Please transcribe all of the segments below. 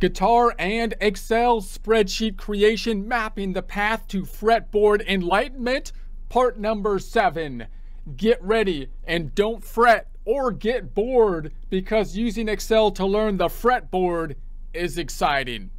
Guitar and Excel spreadsheet creation mapping the path to fretboard enlightenment, part number seven. Get ready and don't fret or get bored because using Excel to learn the fretboard is exciting.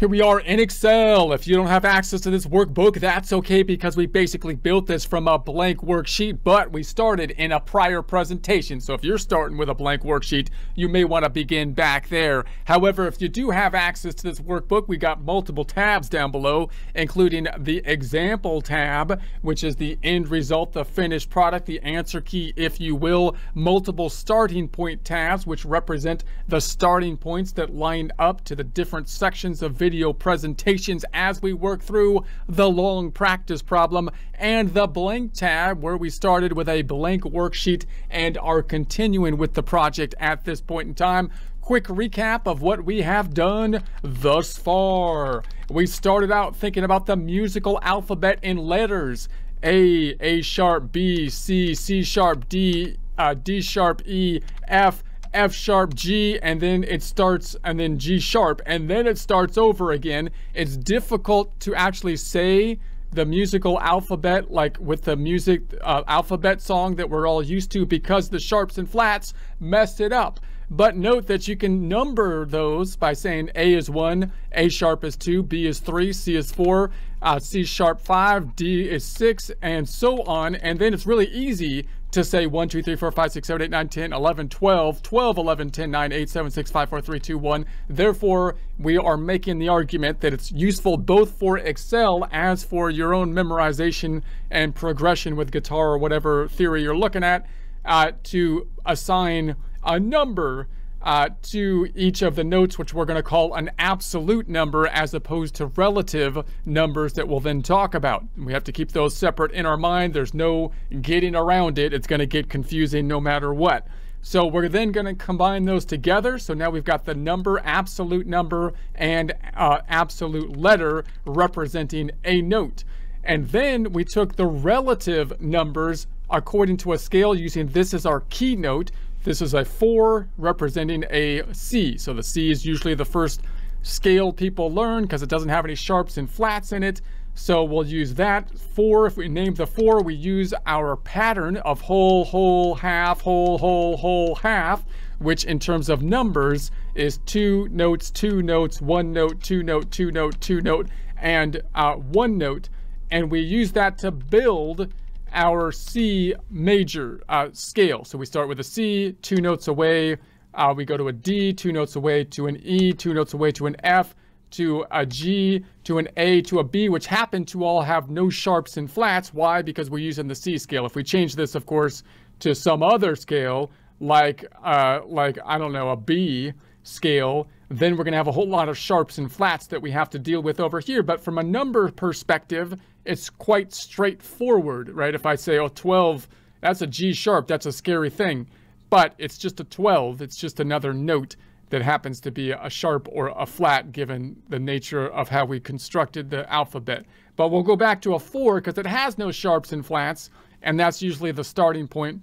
Here we are in Excel. If you don't have access to this workbook, that's okay because we basically built this from a blank worksheet, but we started in a prior presentation. So if you're starting with a blank worksheet, you may want to begin back there. However, if you do have access to this workbook, we got multiple tabs down below, including the example tab, which is the end result, the finished product, the answer key, if you will, multiple starting point tabs, which represent the starting points that line up to the different sections of video video presentations as we work through the long practice problem and the blank tab where we started with a blank worksheet and are continuing with the project at this point in time quick recap of what we have done thus far. We started out thinking about the musical alphabet in letters A, A sharp, B, C, C sharp, D, uh, D sharp, E, F, F sharp, G, and then it starts, and then G sharp, and then it starts over again. It's difficult to actually say the musical alphabet, like with the music uh, alphabet song that we're all used to, because the sharps and flats mess it up. But note that you can number those by saying A is 1, A sharp is 2, B is 3, C is 4, uh, C sharp 5, D is 6, and so on. And then it's really easy to say 1, 2, 3, 4, 5, 6, 7, 8, 9, 10, 11, 12, 12, 11, 10, 9, 8, 7, 6, 5, 4, 3, 2, 1. Therefore, we are making the argument that it's useful both for Excel as for your own memorization and progression with guitar or whatever theory you're looking at uh, to assign a number uh, to each of the notes, which we're going to call an absolute number as opposed to relative numbers that we'll then talk about. We have to keep those separate in our mind. There's no getting around it. It's going to get confusing no matter what. So we're then going to combine those together. So now we've got the number, absolute number, and uh, absolute letter representing a note. And then we took the relative numbers according to a scale using this as our keynote. This is a 4 representing a C. So the C is usually the first scale people learn because it doesn't have any sharps and flats in it. So we'll use that. 4, if we name the 4, we use our pattern of whole, whole, half, whole, whole, whole, half, which in terms of numbers is 2 notes, 2 notes, 1 note, 2 note, 2 note, 2 note, and uh, 1 note. And we use that to build our C major uh, scale. So we start with a C, two notes away. Uh, we go to a D, two notes away to an E, two notes away to an F, to a G, to an A, to a B, which happen to all have no sharps and flats. Why? Because we're using the C scale. If we change this, of course, to some other scale, like, uh, like I don't know, a B scale, then we're going to have a whole lot of sharps and flats that we have to deal with over here. But from a number perspective, it's quite straightforward, right? If I say, oh, 12, that's a G sharp, that's a scary thing. But it's just a 12, it's just another note that happens to be a sharp or a flat given the nature of how we constructed the alphabet. But we'll go back to a 4 because it has no sharps and flats, and that's usually the starting point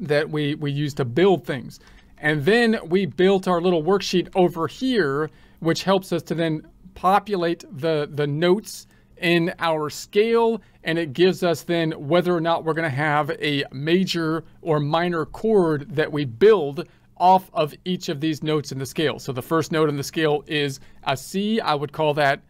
that we, we use to build things. And then we built our little worksheet over here, which helps us to then populate the, the notes in our scale and it gives us then whether or not we're going to have a major or minor chord that we build off of each of these notes in the scale. So the first note in the scale is a C. I would call that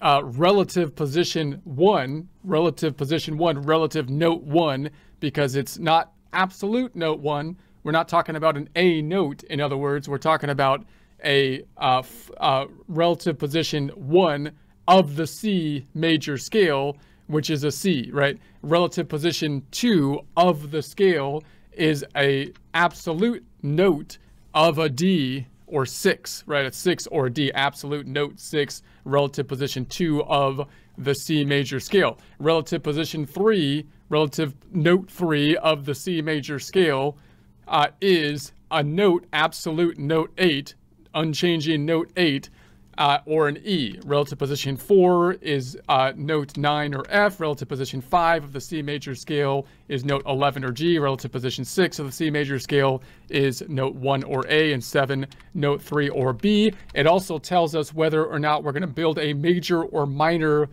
uh, relative position one, relative position one, relative note one, because it's not absolute note one. We're not talking about an A note. In other words, we're talking about a uh, uh, relative position one of the C major scale, which is a C, right? Relative position two of the scale is a absolute note of a D or six, right? A six or a D, absolute note six, relative position two of the C major scale. Relative position three, relative note three of the C major scale uh, is a note, absolute note eight, unchanging note eight, uh, or an E. Relative position 4 is uh, note 9 or F. Relative position 5 of the C major scale is note 11 or G. Relative position 6 of the C major scale is note 1 or A, and 7 note 3 or B. It also tells us whether or not we're going to build a major or minor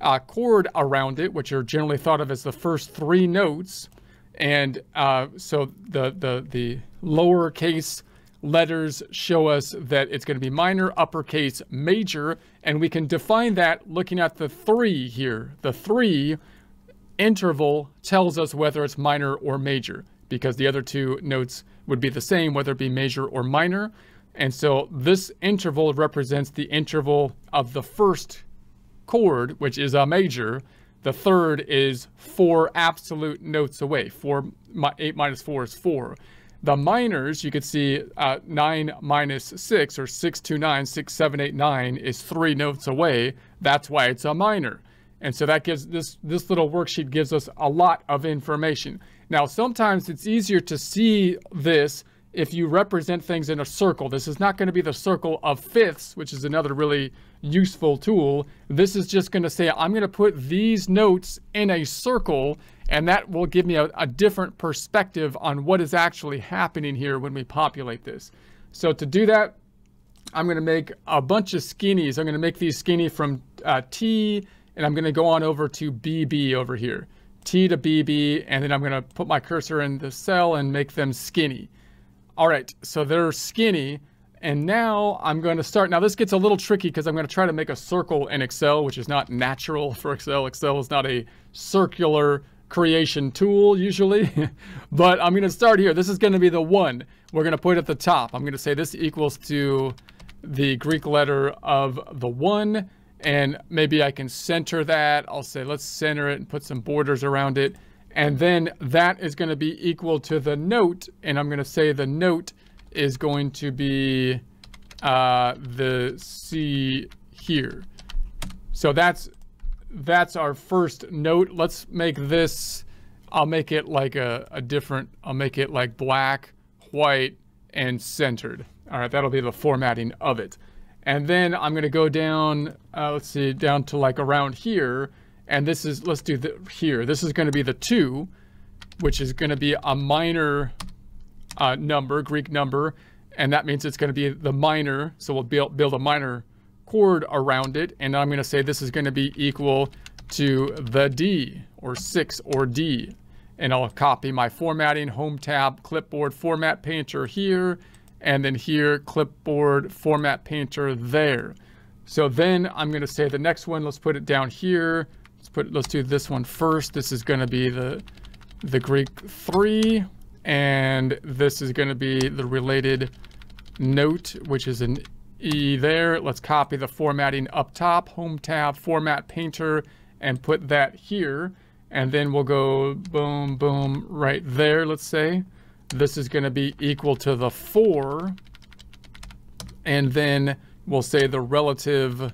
uh, chord around it, which are generally thought of as the first three notes. And uh, so the, the, the lowercase letters show us that it's going to be minor, uppercase, major, and we can define that looking at the three here. The three interval tells us whether it's minor or major because the other two notes would be the same, whether it be major or minor. And so this interval represents the interval of the first chord, which is a major. The third is four absolute notes away. Four, eight minus four is four. The minors, you could see uh, 9 minus 6, or 6, 2, 9, 6, 7, 8, 9 is three notes away. That's why it's a minor. And so that gives this, this little worksheet gives us a lot of information. Now, sometimes it's easier to see this if you represent things in a circle. This is not going to be the circle of fifths, which is another really useful tool. This is just going to say, I'm going to put these notes in a circle and that will give me a, a, different perspective on what is actually happening here when we populate this. So to do that, I'm going to make a bunch of skinnies. I'm going to make these skinny from uh, T, and I'm going to go on over to BB over here. T to BB, and then I'm going to put my cursor in the cell and make them skinny. All right, so they're skinny. And now I'm going to start. Now this gets a little tricky because I'm going to try to make a circle in Excel, which is not natural for Excel. Excel is not a circular creation tool usually, but I'm going to start here. This is going to be the one we're going to put at the top. I'm going to say this equals to the Greek letter of the one, and maybe I can center that. I'll say let's center it and put some borders around it. And then that is going to be equal to the note, and I'm going to say the note is going to be uh, the C here. So that's that's our first note. Let's make this, I'll make it like a, a different, I'll make it like black, white, and centered. All right, that'll be the formatting of it. And then I'm gonna go down, uh, let's see, down to like around here. And this is, let's do the here. This is gonna be the two, which is gonna be a minor uh, number, Greek number. And that means it's gonna be the minor. So we'll build, build a minor chord around it, and I'm going to say this is going to be equal to the D, or 6, or D. And I'll copy my formatting, Home tab, Clipboard Format Painter here, and then here, Clipboard Format Painter there. So then I'm going to say the next one, let's put it down here. Let's put, let's do this one first. This is going to be the, the Greek 3, and this is going to be the related note, which is an E there. Let's copy the formatting up top, Home tab, Format Painter, and put that here. And then we'll go boom, boom, right there, let's say. This is going to be equal to the 4. And then we'll say the relative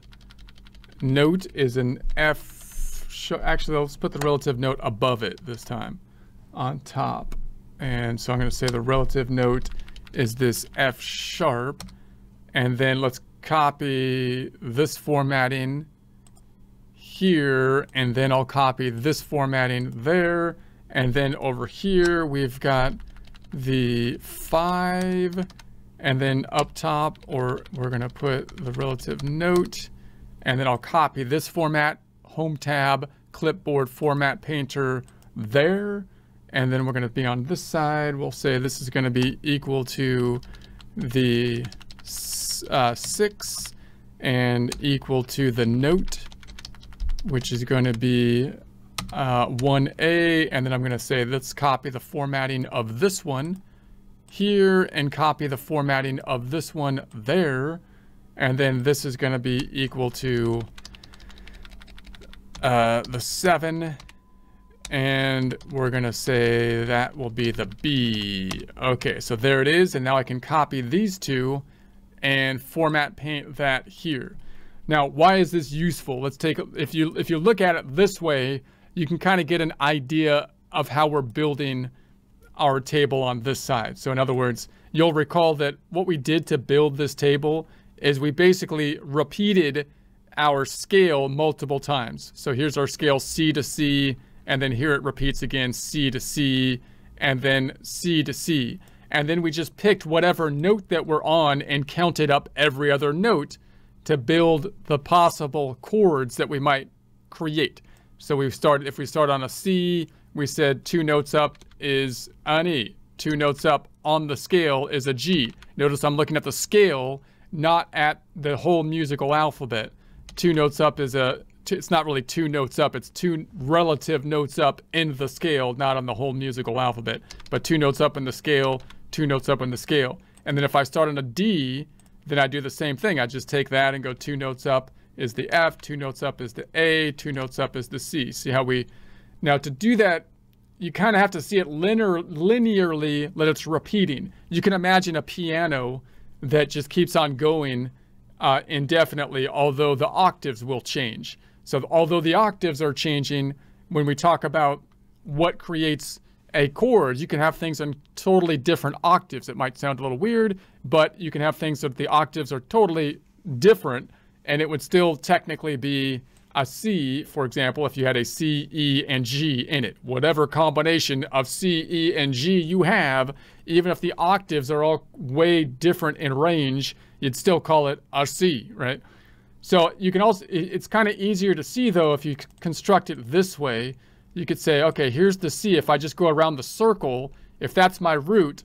note is an F. Actually, let's put the relative note above it this time on top. And so I'm going to say the relative note is this F sharp. And then let's copy this formatting here, and then I'll copy this formatting there. And then over here, we've got the five, and then up top, or we're gonna put the relative note, and then I'll copy this format, home tab, clipboard format painter there. And then we're gonna be on this side. We'll say this is gonna be equal to the uh, 6 and equal to the note, which is going to be uh, 1A. And then I'm going to say, let's copy the formatting of this one here and copy the formatting of this one there. And then this is going to be equal to uh, the 7 and we're going to say that will be the B. Okay, so there it is. And now I can copy these two and format paint that here. Now, why is this useful? Let's take, if you, if you look at it this way, you can kind of get an idea of how we're building our table on this side. So in other words, you'll recall that what we did to build this table is we basically repeated our scale multiple times. So here's our scale C to C, and then here it repeats again C to C, and then C to C. And then we just picked whatever note that we're on and counted up every other note to build the possible chords that we might create. So we started, if we start on a C, we said two notes up is an E. Two notes up on the scale is a G. Notice I'm looking at the scale, not at the whole musical alphabet. Two notes up is a, it's not really two notes up, it's two relative notes up in the scale, not on the whole musical alphabet. But two notes up in the scale, two notes up in the scale. And then if I start on a D, then I do the same thing. I just take that and go two notes up is the F, two notes up is the A, two notes up is the C. See how we now to do that, you kind of have to see it linear, linearly that it's repeating. You can imagine a piano that just keeps on going uh, indefinitely, although the octaves will change. So although the octaves are changing, when we talk about what creates a chord, you can have things in totally different octaves. It might sound a little weird, but you can have things that the octaves are totally different, and it would still technically be a C, for example, if you had a C, E, and G in it. Whatever combination of C, E, and G you have, even if the octaves are all way different in range, you'd still call it a C, right? So you can also, it's kind of easier to see though if you construct it this way. You could say, okay, here's the C. If I just go around the circle, if that's my root,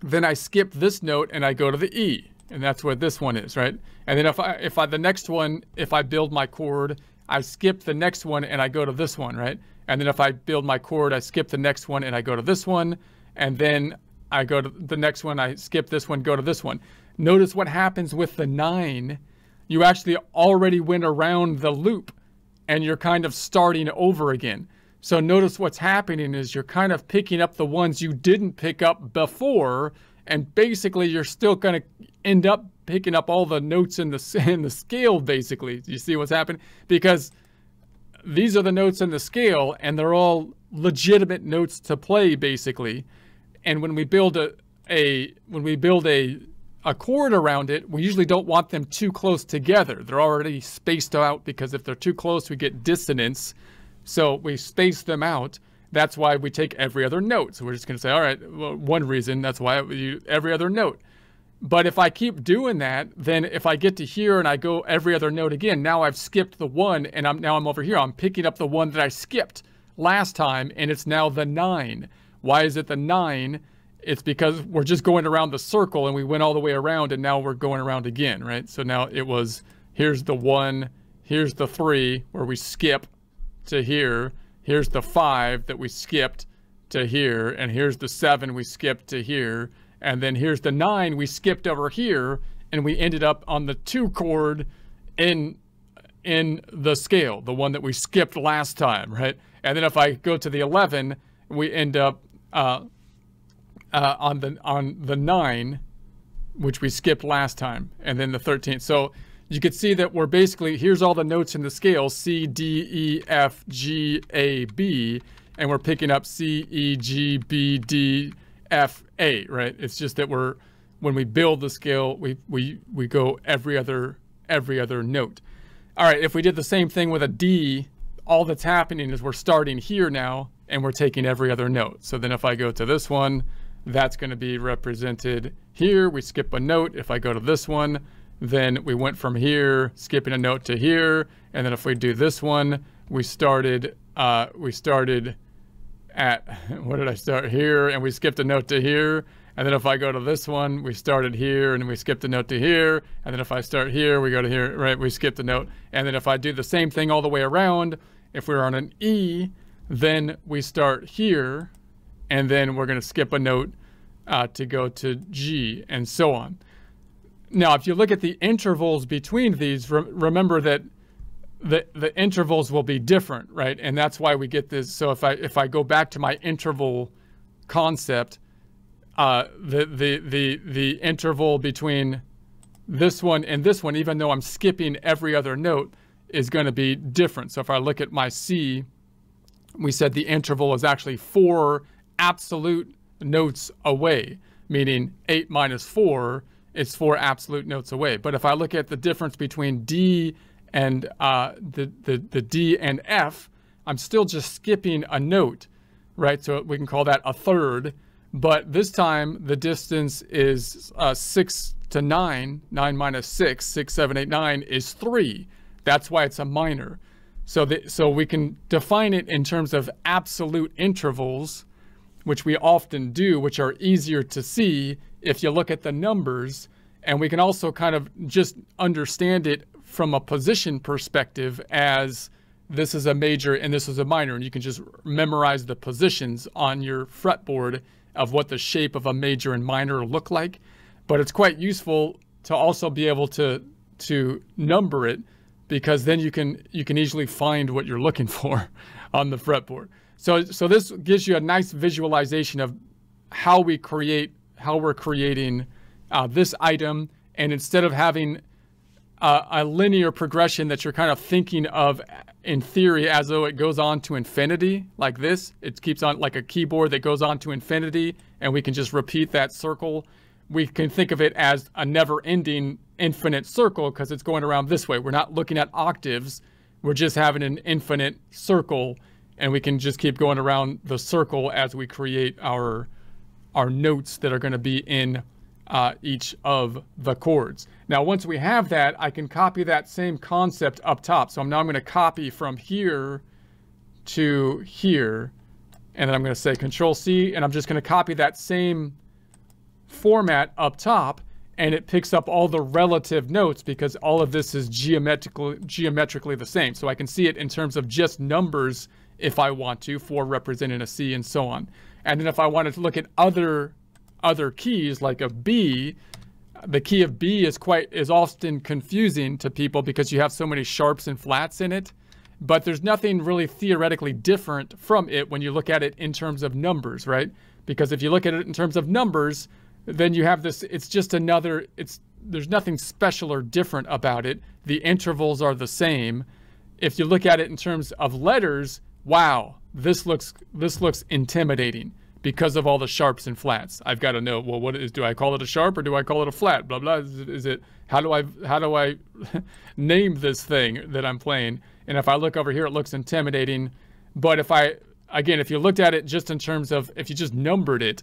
then I skip this note and I go to the E and that's what this one is, right? And then if I, if I, the next one, if I build my chord, I skip the next one and I go to this one, right? And then if I build my chord, I skip the next one and I go to this one. And then I go to the next one, I skip this one, go to this one. Notice what happens with the nine. You actually already went around the loop and you're kind of starting over again. So notice what's happening is you're kind of picking up the ones you didn't pick up before and basically you're still going to end up picking up all the notes in the in the scale basically you see what's happening because these are the notes in the scale and they're all legitimate notes to play basically and when we build a a when we build a a chord around it, we usually don't want them too close together. They're already spaced out because if they're too close, we get dissonance. So we space them out. That's why we take every other note. So we're just going to say, all right, well, one reason, that's why we every other note. But if I keep doing that, then if I get to here and I go every other note again, now I've skipped the one and I'm now I'm over here. I'm picking up the one that I skipped last time and it's now the nine. Why is it the nine? It's because we're just going around the circle and we went all the way around and now we're going around again, right? So now it was, here's the one, here's the three where we skip to here, here's the five that we skipped to here, and here's the seven we skipped to here, and then here's the nine we skipped over here, and we ended up on the two chord in in the scale, the one that we skipped last time, right? And then if I go to the 11, we end up uh, uh, on the on the nine, which we skipped last time, and then the 13th. So you can see that we're basically, here's all the notes in the scale, C, D, E, F, G, A, B, and we're picking up C, E, G, B, D, F, A, right? It's just that we're, when we build the scale, we, we, we go every other, every other note. All right, if we did the same thing with a D, all that's happening is we're starting here now, and we're taking every other note. So then if I go to this one, that's gonna be represented here. We skip a note. If I go to this one, then we went from here, skipping a note to here. And then if we do this one, we started, uh, we started at, what did I start here? And we skipped a note to here. And then if I go to this one, we started here and we skipped a note to here. And then if I start here, we go to here, right? We skipped a note. And then if I do the same thing all the way around, if we're on an E, then we start here and then we're going to skip a note uh, to go to G and so on. Now, if you look at the intervals between these, re remember that the the intervals will be different, right? And that's why we get this. So if I if I go back to my interval concept, uh, the the the the interval between this one and this one, even though I'm skipping every other note, is going to be different. So if I look at my C, we said the interval is actually four absolute notes away, meaning eight minus four it's four absolute notes away. But if I look at the difference between D and uh, the, the, the D and F, I'm still just skipping a note, right? So we can call that a third. But this time the distance is uh, six to nine, nine minus six, six, seven, eight, nine is three. That's why it's a minor. So, the, so we can define it in terms of absolute intervals, which we often do, which are easier to see if you look at the numbers. And we can also kind of just understand it from a position perspective as this is a major and this is a minor. And you can just memorize the positions on your fretboard of what the shape of a major and minor look like. But it's quite useful to also be able to to number it because then you can you can easily find what you're looking for on the fretboard. So so this gives you a nice visualization of how we create how we're creating uh, this item, and instead of having a, a linear progression that you're kind of thinking of in theory as though it goes on to infinity like this, it keeps on like a keyboard that goes on to infinity, and we can just repeat that circle. We can think of it as a never-ending infinite circle because it's going around this way. We're not looking at octaves. We're just having an infinite circle and we can just keep going around the circle as we create our our notes that are going to be in uh, each of the chords. Now, once we have that, I can copy that same concept up top. So I'm now I'm going to copy from here to here, and then I'm going to say Control C, and I'm just going to copy that same format up top, and it picks up all the relative notes because all of this is geometrically geometrically the same. So I can see it in terms of just numbers if I want to, four representing a C and so on. And then if I wanted to look at other other keys like a B, the key of B is quite is often confusing to people because you have so many sharps and flats in it. But there's nothing really theoretically different from it when you look at it in terms of numbers, right? Because if you look at it in terms of numbers, then you have this, it's just another, it's, there's nothing special or different about it. The intervals are the same. If you look at it in terms of letters, wow, this looks, this looks intimidating because of all the sharps and flats. I've got to know, well, what is, do I call it a sharp or do I call it a flat? Blah, blah. Is it, is it how do I, how do I name this thing that I'm playing? And if I look over here, it looks intimidating. But if I, again, if you looked at it just in terms of, if you just numbered it,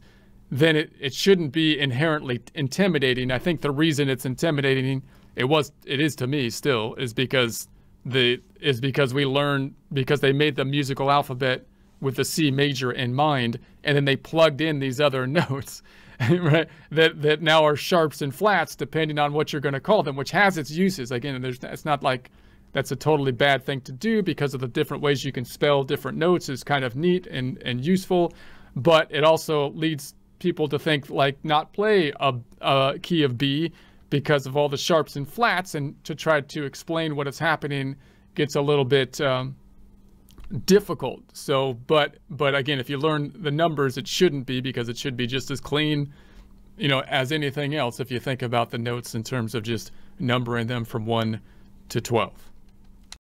then it, it shouldn't be inherently intimidating. I think the reason it's intimidating, it was it is to me still, is because the is because we learn because they made the musical alphabet with the C major in mind, and then they plugged in these other notes, right? That that now are sharps and flats depending on what you're going to call them, which has its uses. Again, there's it's not like that's a totally bad thing to do because of the different ways you can spell different notes is kind of neat and and useful, but it also leads people to think like not play a, a key of B because of all the sharps and flats and to try to explain what is happening gets a little bit um, difficult. So, but, but again, if you learn the numbers, it shouldn't be because it should be just as clean, you know, as anything else if you think about the notes in terms of just numbering them from one to 12.